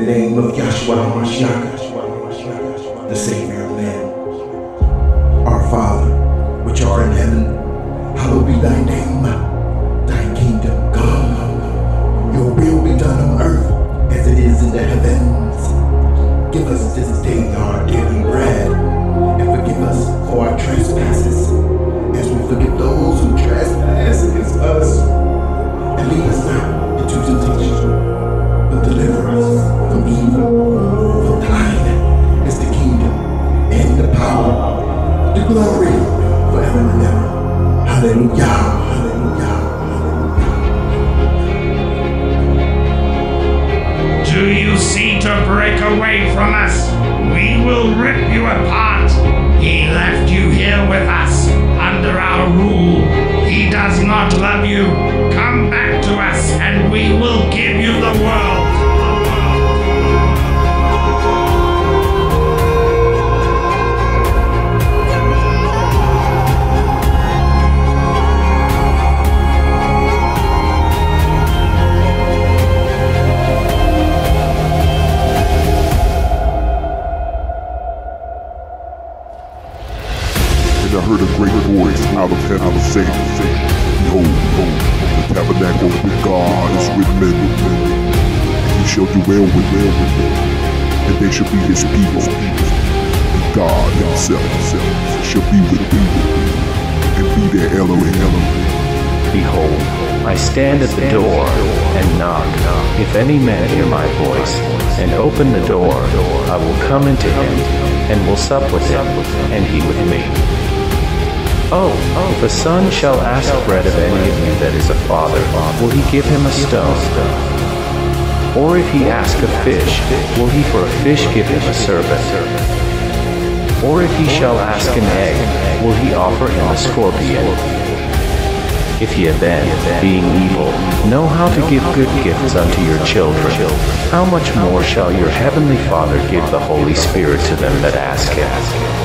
the name of Yahshua HaMashiach, the Savior of man. Our Father, which art in heaven, hallowed be thy name. Thy kingdom come. Your will be done on earth as it is in the heavens. Give us this day our daily bread, and forgive us for our trespasses, as we forgive those who trespass against us. And lead us not glory, forever and ever. Hallelujah, hallelujah. Do you seek to break away from us? We will rip you apart. He left you here with us, under our rule. He does not love you. Come back to us, and we will give you the world. Out of heaven saying, Behold, behold, the tabernacle with God is with men, and he shall dwell with them, and they shall be his people. And God himself shall be with them, and be their Elohim. Behold, I stand at the door and knock. If any man hear my voice and open the door, I will come into him and will sup with him, and he with me. Oh, if a son shall ask bread of any of you that is a father, will he give him a stone? Or if he ask a fish, will he for a fish give him a serpent? Or if he shall ask an egg, will he offer him a scorpion? If ye then, being evil, know how to give good gifts unto your children, how much more shall your heavenly Father give the Holy Spirit to them that ask him?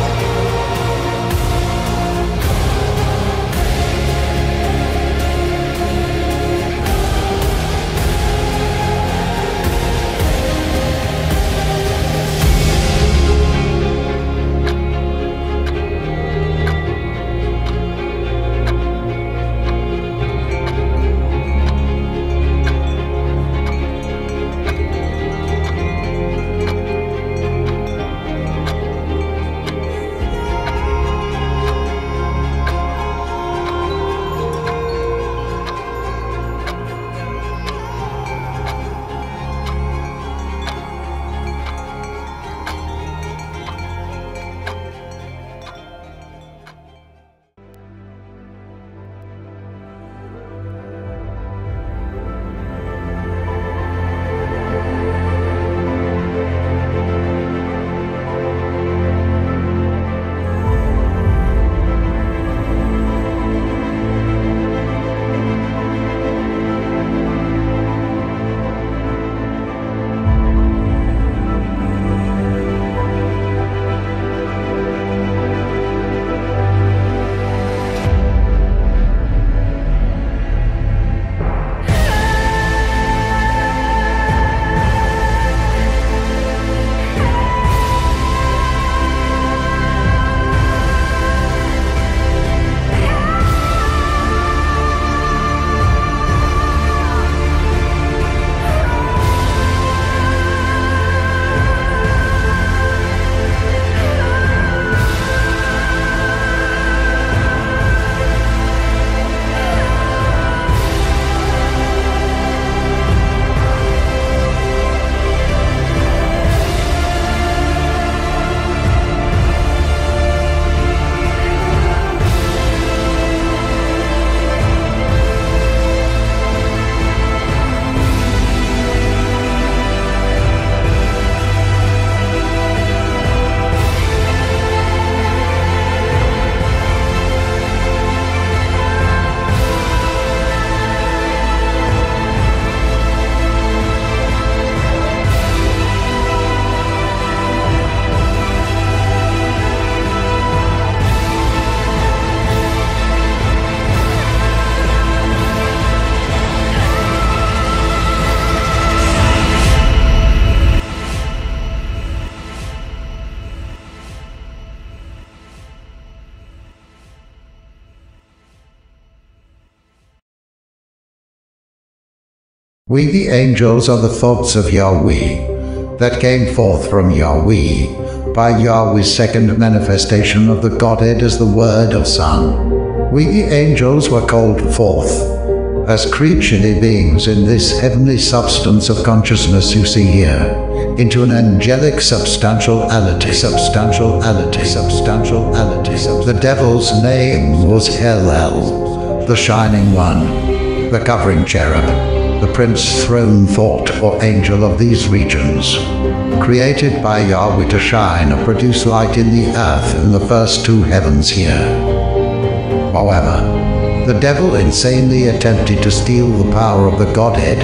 We the angels are the thoughts of Yahweh that came forth from Yahweh by Yahweh's second manifestation of the Godhead as the Word of Son. We the angels were called forth as creaturely beings in this heavenly substance of consciousness you see here, into an angelic substantiality, substantiality, substantiality. The devil's name was Hellel, the shining one, the covering cherub the Prince Throne Thought or Angel of these regions, created by Yahweh to shine or produce light in the earth in the first two heavens here. However, the devil insanely attempted to steal the power of the Godhead,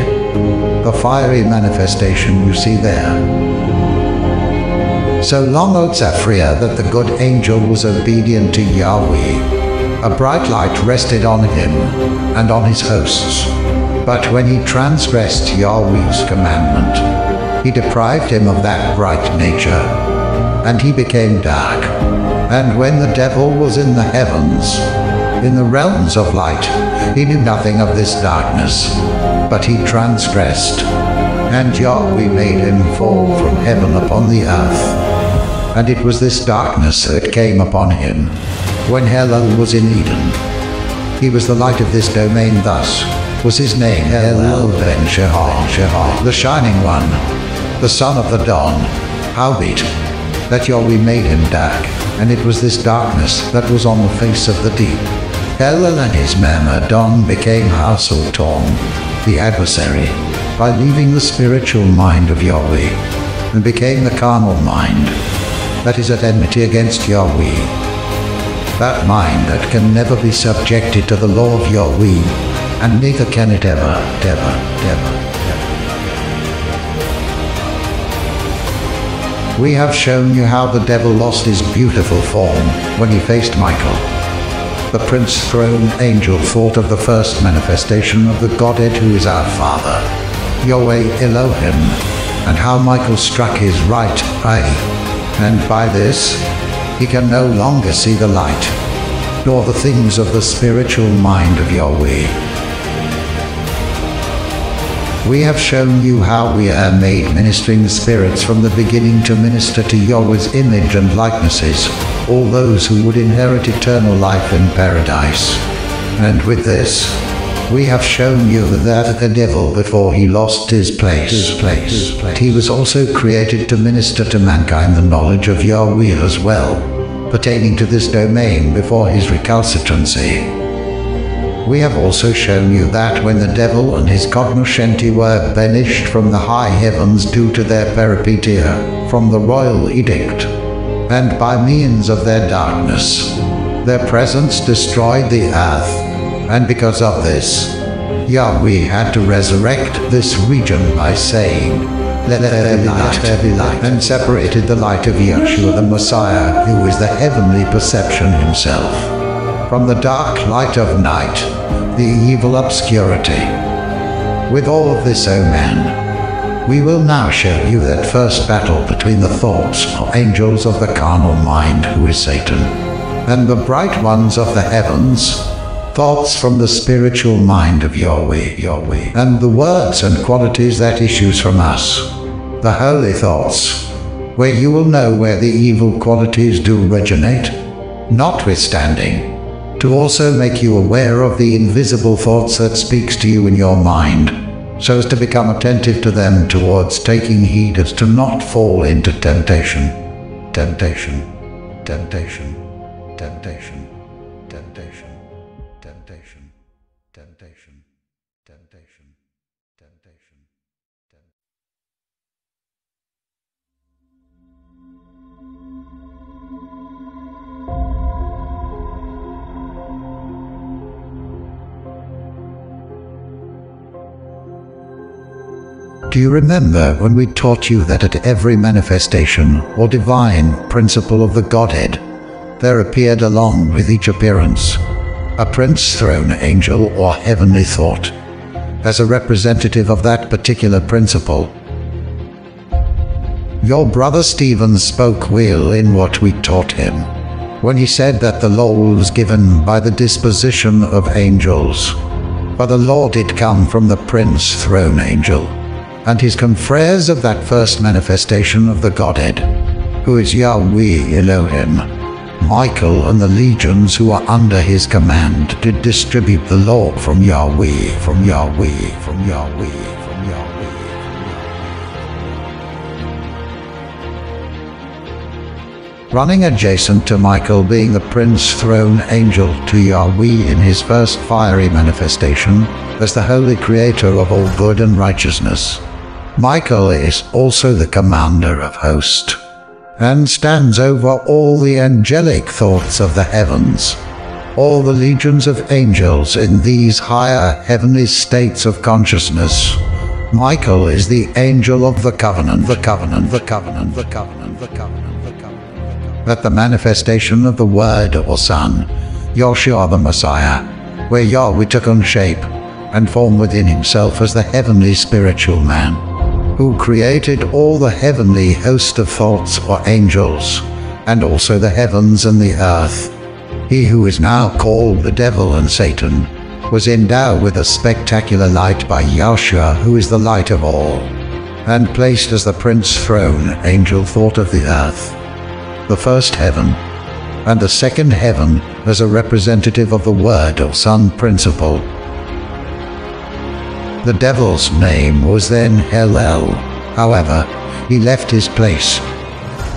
the fiery manifestation you see there. So long, O Zaphria, that the good angel was obedient to Yahweh, a bright light rested on him and on his hosts. But when he transgressed Yahweh's commandment, he deprived him of that bright nature, and he became dark. And when the devil was in the heavens, in the realms of light, he knew nothing of this darkness, but he transgressed. And Yahweh made him fall from heaven upon the earth. And it was this darkness that came upon him when Hellel was in Eden. He was the light of this domain thus was his name El Ben Shahar, the Shining One, the Son of the Dawn. Howbeit, that Yahweh made him dark, and it was this darkness that was on the face of the deep. Elul and his mama Don became Tom, the adversary, by leaving the spiritual mind of Yahweh, and became the carnal mind, that is at enmity against Yahweh. That mind that can never be subjected to the law of Yahweh and neither can it ever, ever, ever, ever. We have shown you how the devil lost his beautiful form when he faced Michael. The Prince Throne Angel thought of the first manifestation of the Godhead who is our Father, Yahweh Elohim, and how Michael struck his right eye, and by this he can no longer see the light, nor the things of the spiritual mind of Yahweh. We have shown you how we are made ministering spirits from the beginning to minister to Yahweh's image and likenesses, all those who would inherit eternal life in paradise. And with this, we have shown you that the devil, before he lost his place, his place, his place, he was also created to minister to mankind the knowledge of Yahweh as well, pertaining to this domain before his recalcitrancy. We have also shown you that when the devil and his cognoscenti were banished from the high heavens due to their peripeteia, from the royal edict, and by means of their darkness, their presence destroyed the earth, and because of this, Yahweh had to resurrect this region by saying, Let there be light, there be light, and separated the light of Yeshua the Messiah, who is the heavenly perception himself from the dark light of night, the evil obscurity. With all of this, O man, we will now show you that first battle between the thoughts of angels of the carnal mind, who is Satan, and the bright ones of the heavens, thoughts from the spiritual mind of Yahweh, Yahweh, and the words and qualities that issues from us, the holy thoughts, where you will know where the evil qualities do originate, notwithstanding to also make you aware of the invisible thoughts that speaks to you in your mind, so as to become attentive to them towards taking heed as to not fall into temptation. Temptation, temptation, temptation, temptation, temptation, temptation, temptation, temptation. Do you remember when we taught you that at every manifestation or divine principle of the Godhead, there appeared along with each appearance a prince throne angel or heavenly thought, as a representative of that particular principle? Your brother Stephen spoke well in what we taught him, when he said that the law was given by the disposition of angels but the law did come from the prince throne angel, and his confreres of that first manifestation of the Godhead, who is Yahweh Elohim. Michael and the legions who are under his command did distribute the law from Yahweh, from Yahweh, from Yahweh, from Yahweh. Running adjacent to Michael being the prince throne angel to Yahweh in his first fiery manifestation as the holy creator of all good and righteousness. Michael is also the commander of host and stands over all the angelic thoughts of the heavens. All the legions of angels in these higher heavenly states of consciousness. Michael is the angel of the covenant, the covenant, the covenant, the covenant, the covenant, the covenant. That the manifestation of the Word or Son, Yoshua the Messiah, where Yahweh took on shape and formed within himself as the heavenly spiritual man who created all the heavenly host of thoughts or angels, and also the heavens and the earth. He who is now called the devil and Satan was endowed with a spectacular light by Yahshua, who is the light of all, and placed as the prince throne angel thought of the earth, the first heaven, and the second heaven as a representative of the Word or sun principle the devil's name was then Hellel. However, he left his place,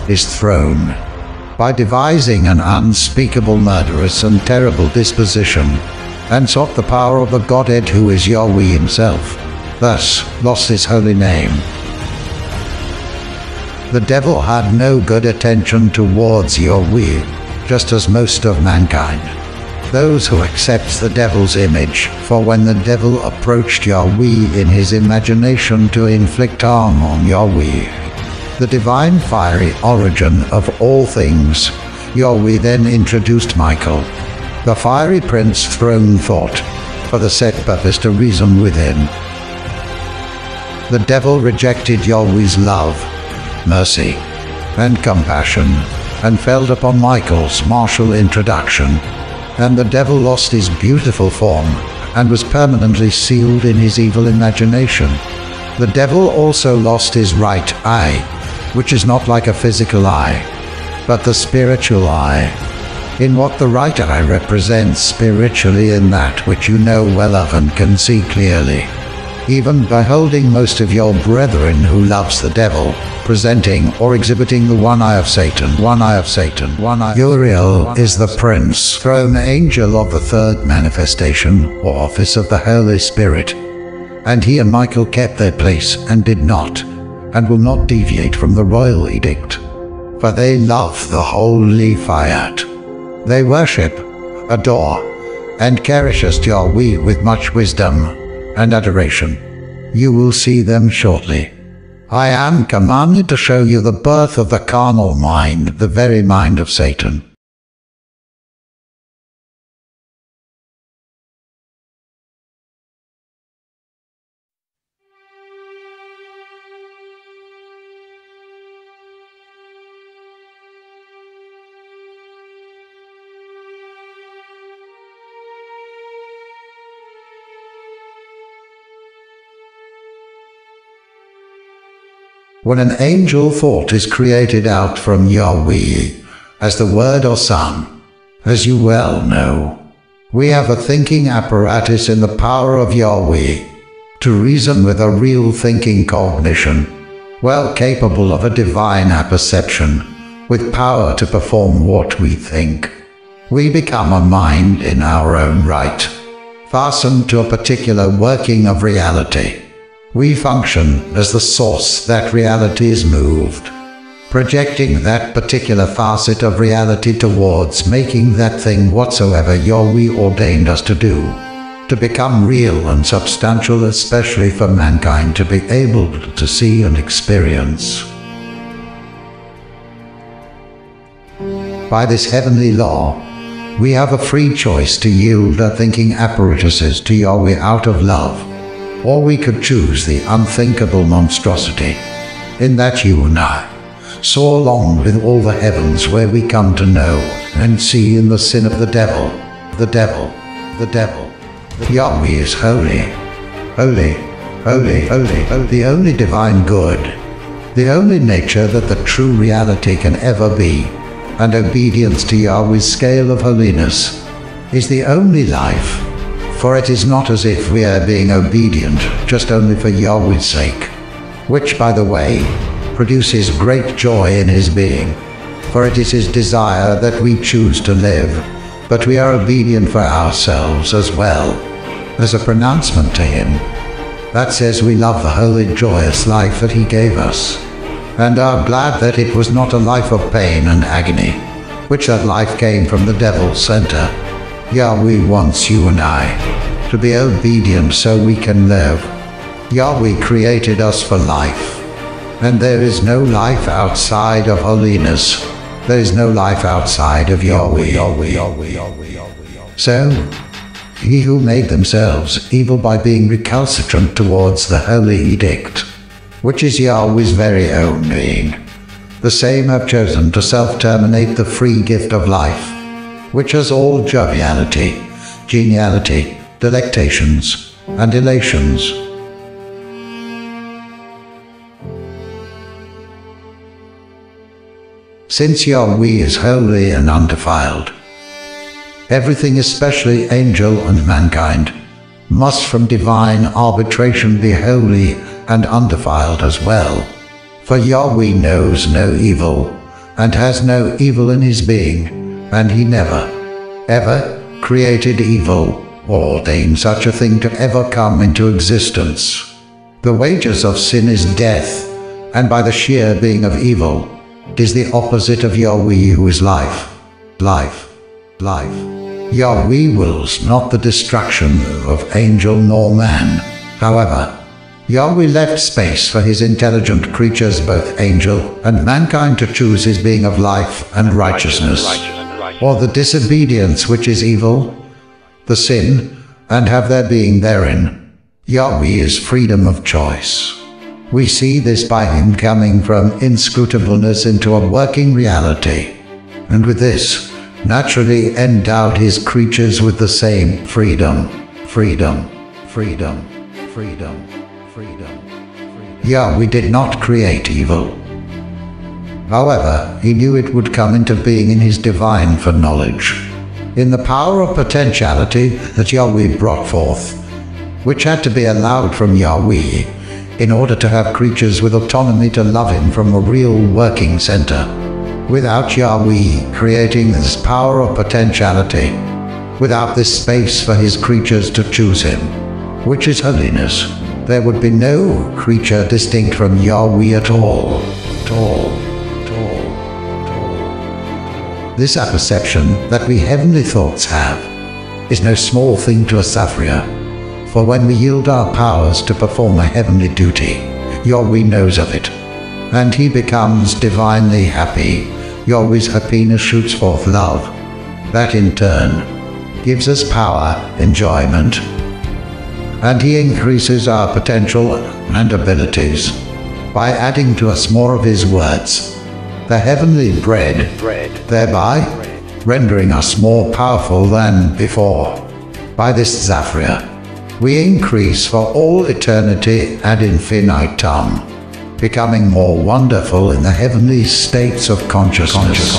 his throne, by devising an unspeakable murderous and terrible disposition, and sought the power of the Godhead who is Yahweh himself, thus lost his holy name. The devil had no good attention towards Yahweh, just as most of mankind those who accept the devil's image, for when the devil approached Yahweh in his imagination to inflict harm on Yahweh, the divine fiery origin of all things, Yahweh then introduced Michael, the fiery prince throne thought, for the set purpose to reason with him. The devil rejected Yahweh's love, mercy, and compassion, and fell upon Michael's martial introduction and the devil lost his beautiful form and was permanently sealed in his evil imagination. The devil also lost his right eye, which is not like a physical eye, but the spiritual eye, in what the right eye represents spiritually in that which you know well of and can see clearly even beholding most of your brethren who loves the devil, presenting or exhibiting the one eye of Satan, one eye of Satan, one eye. Uriel is the prince, throne angel of the third manifestation or office of the Holy Spirit. And he and Michael kept their place and did not, and will not deviate from the royal edict. For they love the holy fiat. They worship, adore, and cherish us Yahweh with much wisdom and adoration. You will see them shortly. I am commanded to show you the birth of the carnal mind, the very mind of Satan. When an angel thought is created out from Yahweh, as the Word or Son, as you well know, we have a thinking apparatus in the power of Yahweh to reason with a real thinking cognition, well capable of a divine apperception, with power to perform what we think. We become a mind in our own right, fastened to a particular working of reality. We function as the source that reality is moved, projecting that particular facet of reality towards making that thing whatsoever Yahweh ordained us to do, to become real and substantial, especially for mankind to be able to see and experience. By this heavenly law, we have a free choice to yield our thinking apparatuses to Yahweh out of love or we could choose the unthinkable monstrosity, in that you and I soar along with all the heavens where we come to know and see in the sin of the devil, the devil, the devil, The Yahweh is holy. Holy, holy, holy, holy, the only divine good. The only nature that the true reality can ever be. And obedience to Yahweh's scale of holiness is the only life. For it is not as if we are being obedient just only for Yahweh's sake, which, by the way, produces great joy in his being. For it is his desire that we choose to live, but we are obedient for ourselves as well, as a pronouncement to him. That says we love the holy, joyous life that he gave us, and are glad that it was not a life of pain and agony, which that life came from the devil's center. Yahweh wants you and I to be obedient so we can live. Yahweh created us for life, and there is no life outside of holiness. There is no life outside of Yahweh. Yahweh, Yahweh, Yahweh, Yahweh. So, he who made themselves evil by being recalcitrant towards the holy edict, which is Yahweh's very own being, the same have chosen to self-terminate the free gift of life, which has all joviality, geniality, delectations, and elations. Since Yahweh is holy and undefiled, everything, especially angel and mankind, must from divine arbitration be holy and undefiled as well. For Yahweh knows no evil, and has no evil in his being, and he never, ever created evil or ordained such a thing to ever come into existence. The wages of sin is death, and by the sheer being of evil, it is the opposite of Yahweh who is life, life, life. Yahweh wills not the destruction of angel nor man. However, Yahweh left space for his intelligent creatures, both angel and mankind, to choose his being of life and righteousness, or the disobedience which is evil, the sin, and have their being therein. Yahweh is freedom of choice. We see this by him coming from inscrutableness into a working reality, and with this, naturally endowed his creatures with the same freedom, freedom, freedom, freedom, freedom. freedom. Yahweh did not create evil. However, he knew it would come into being in his divine foreknowledge, in the power of potentiality that Yahweh brought forth, which had to be allowed from Yahweh in order to have creatures with autonomy to love him from a real working center. Without Yahweh creating this power of potentiality, without this space for his creatures to choose him, which is holiness, there would be no creature distinct from Yahweh at all, at all. This apperception that we heavenly thoughts have is no small thing to a Zaphria, for when we yield our powers to perform a heavenly duty, Yahweh knows of it, and he becomes divinely happy. Yahweh's happiness shoots forth love. That in turn gives us power, enjoyment, and he increases our potential and abilities by adding to us more of his words, the heavenly bread, thereby rendering us more powerful than before. By this Zaphria, we increase for all eternity ad infinitum, becoming more wonderful in the heavenly states of consciousness.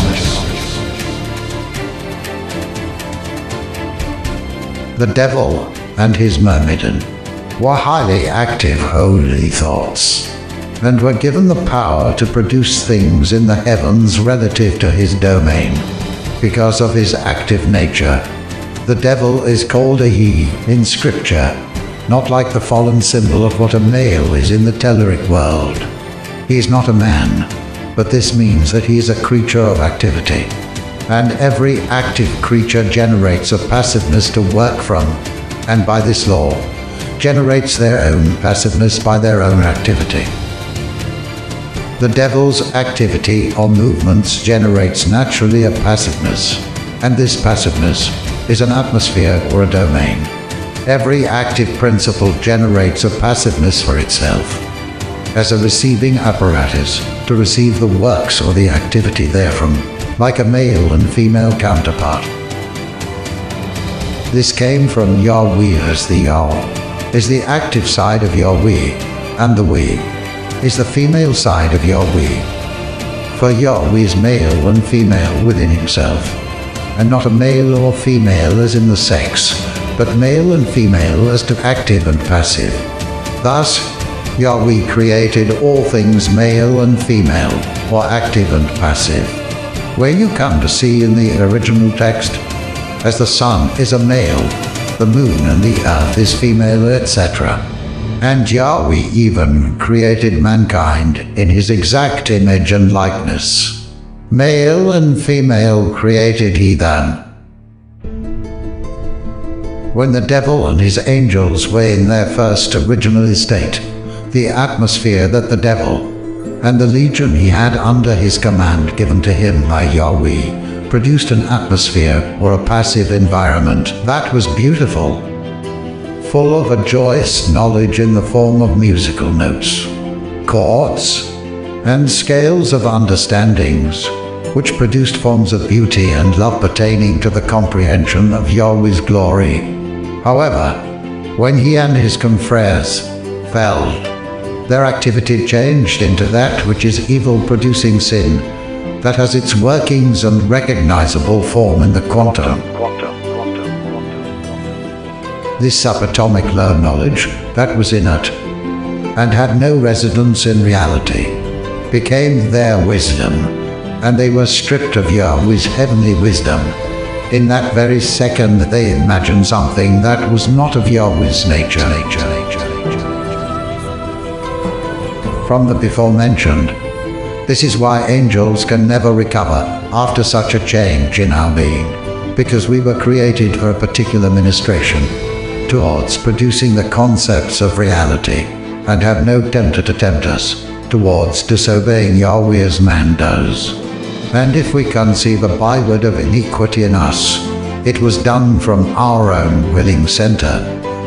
The devil and his myrmidon were highly active holy thoughts, and were given the power to produce things in the heavens relative to his domain, because of his active nature. The devil is called a he in scripture, not like the fallen symbol of what a male is in the telluric world. He is not a man, but this means that he is a creature of activity. And every active creature generates a passiveness to work from, and by this law, generates their own passiveness by their own activity. The devil's activity or movements generates naturally a passiveness, and this passiveness is an atmosphere or a domain. Every active principle generates a passiveness for itself as a receiving apparatus to receive the works or the activity therefrom, like a male and female counterpart. This came from Yahweh as the Yah is the active side of Yahweh, and the we is the female side of Yahweh. For Yahweh is male and female within himself, and not a male or female as in the sex, but male and female as to active and passive. Thus, Yahweh created all things male and female, or active and passive. Where you come to see in the original text, as the sun is a male, the moon and the earth is female, etc. And Yahweh even created mankind in his exact image and likeness. Male and female created he them. When the devil and his angels were in their first original estate, the atmosphere that the devil and the legion he had under his command given to him by Yahweh produced an atmosphere or a passive environment that was beautiful, full of a joyous knowledge in the form of musical notes, chords, and scales of understandings, which produced forms of beauty and love pertaining to the comprehension of Yahweh's glory. However, when he and his confreres fell, their activity changed into that which is evil producing sin, that has its workings and recognizable form in the quantum. This subatomic low knowledge that was in it, and had no residence in reality, became their wisdom, and they were stripped of Yahweh's heavenly wisdom. In that very second, they imagined something that was not of Yahweh's nature. nature, nature, nature from the before mentioned. This is why angels can never recover after such a change in our being, because we were created for a particular ministration towards producing the concepts of reality and have no tempter to tempt us towards disobeying Yahweh as man does. And if we conceive a byword of iniquity in us, it was done from our own willing center,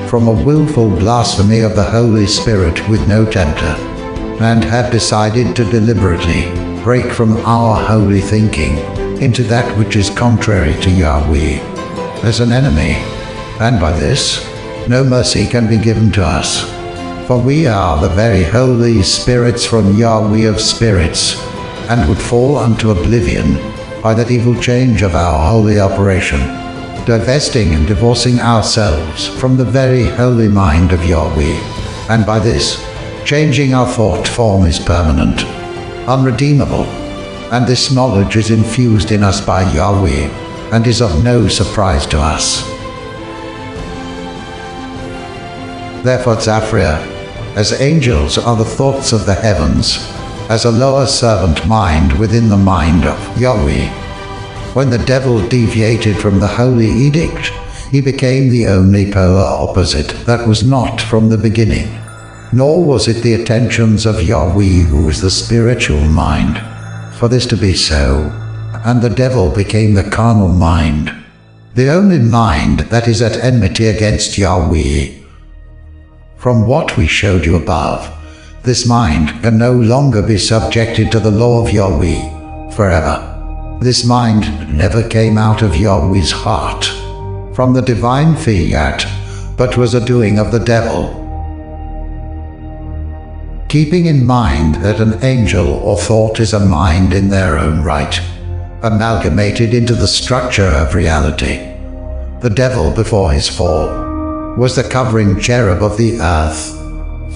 from a willful blasphemy of the Holy Spirit with no tempter and have decided to deliberately break from our holy thinking into that which is contrary to Yahweh as an enemy, and by this no mercy can be given to us. For we are the very holy spirits from Yahweh of spirits, and would fall unto oblivion by that evil change of our holy operation, divesting and divorcing ourselves from the very holy mind of Yahweh, and by this Changing our thought form is permanent, unredeemable, and this knowledge is infused in us by Yahweh and is of no surprise to us. Therefore, Zaphria, as angels are the thoughts of the heavens, as a lower servant mind within the mind of Yahweh. When the devil deviated from the holy edict, he became the only polar opposite that was not from the beginning. Nor was it the attentions of Yahweh who was the spiritual mind, for this to be so, and the devil became the carnal mind, the only mind that is at enmity against Yahweh. From what we showed you above, this mind can no longer be subjected to the law of Yahweh forever. This mind never came out of Yahweh's heart, from the divine fiat, but was a doing of the devil keeping in mind that an angel or thought is a mind in their own right, amalgamated into the structure of reality. The devil before his fall was the covering cherub of the earth,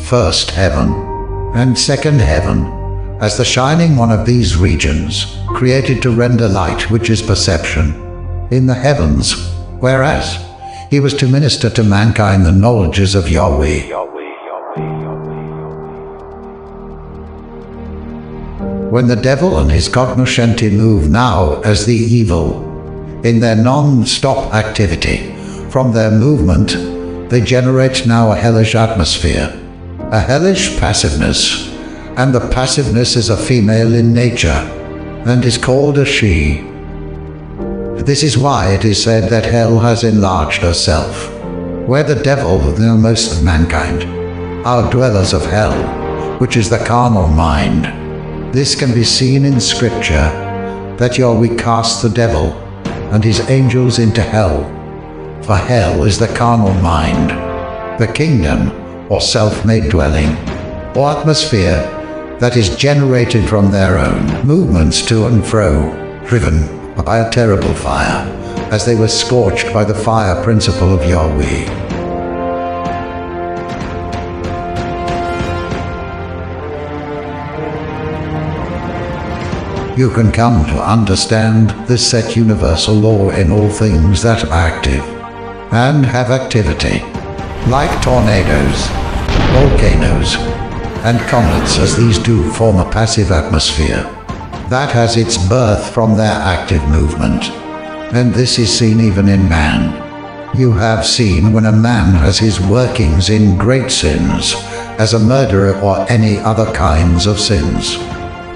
first heaven, and second heaven, as the shining one of these regions, created to render light which is perception, in the heavens, whereas he was to minister to mankind the knowledges of Yahweh. when the devil and his cognoscenti move now as the evil. In their non-stop activity, from their movement, they generate now a hellish atmosphere, a hellish passiveness, and the passiveness is a female in nature, and is called a she. This is why it is said that hell has enlarged herself, where the devil, the most of mankind, are dwellers of hell, which is the carnal mind. This can be seen in Scripture that Yahweh cast the devil and his angels into hell, For hell is the carnal mind, the kingdom, or self made dwelling, or atmosphere that is generated from their own movements to and fro, driven by a terrible fire, as they were scorched by the fire principle of Yahweh. you can come to understand this set universal law in all things that are active and have activity, like tornadoes, volcanoes, and comets, as these do form a passive atmosphere that has its birth from their active movement. And this is seen even in man. You have seen when a man has his workings in great sins, as a murderer or any other kinds of sins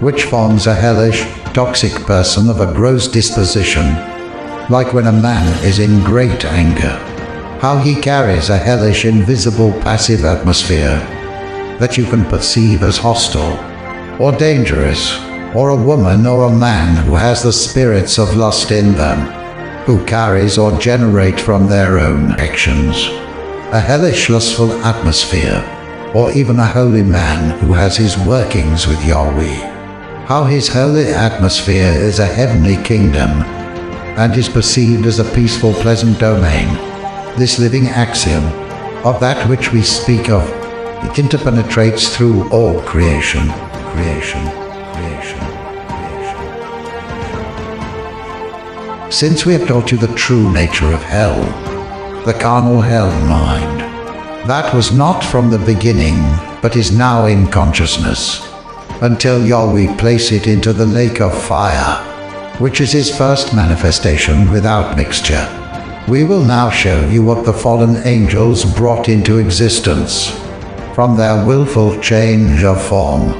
which forms a hellish, toxic person of a gross disposition, like when a man is in great anger. How he carries a hellish, invisible, passive atmosphere that you can perceive as hostile or dangerous, or a woman or a man who has the spirits of lust in them, who carries or generate from their own actions a hellish, lustful atmosphere, or even a holy man who has his workings with Yahweh how his holy atmosphere is a heavenly kingdom and is perceived as a peaceful, pleasant domain. This living axiom of that which we speak of, it interpenetrates through all creation, creation, creation, creation. Since we have taught you the true nature of hell, the carnal hell mind, that was not from the beginning, but is now in consciousness until Yahweh place it into the lake of fire, which is his first manifestation without mixture. We will now show you what the fallen angels brought into existence from their willful change of form,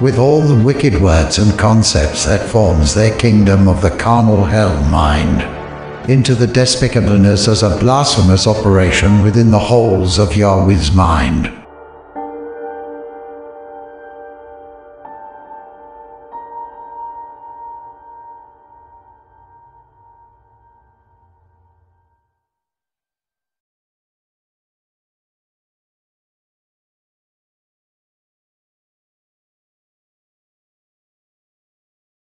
with all the wicked words and concepts that forms their kingdom of the carnal hell mind, into the despicableness as a blasphemous operation within the holes of Yahweh's mind.